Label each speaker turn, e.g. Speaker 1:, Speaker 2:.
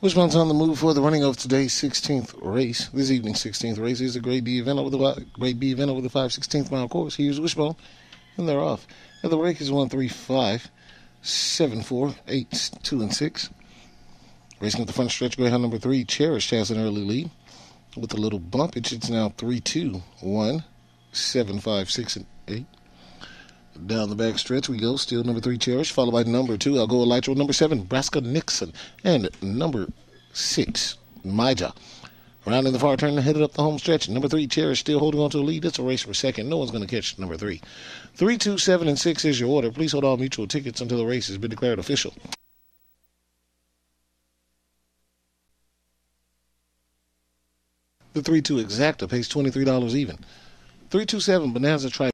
Speaker 1: Wishbone's on the move for the running of today's 16th race. This evening's 16th race is a Grade B event over the Grade B event over the 5 16th mile course. Here's Wishbone, and they're off. And the rake is 1 3 5 7 4 8 2 and 6. Racing at the front stretch, Greyhound number 3, Cherish has an early lead with a little bump. It's now 3 2 1 7 5 6 and 8. Down the back stretch we go. Still number three, Cherish, followed by number two, I'll go Elytro, number seven, Braska Nixon, and number six, Maja. Rounding the far turn headed up the home stretch. Number three, Cherish, still holding on to the lead. It's a race for second. No one's going to catch number three. Three, two, seven, and six is your order. Please hold all mutuel tickets until the race has been declared official. The 3 2 exacta pays $23 even. 327 Bonanza Tri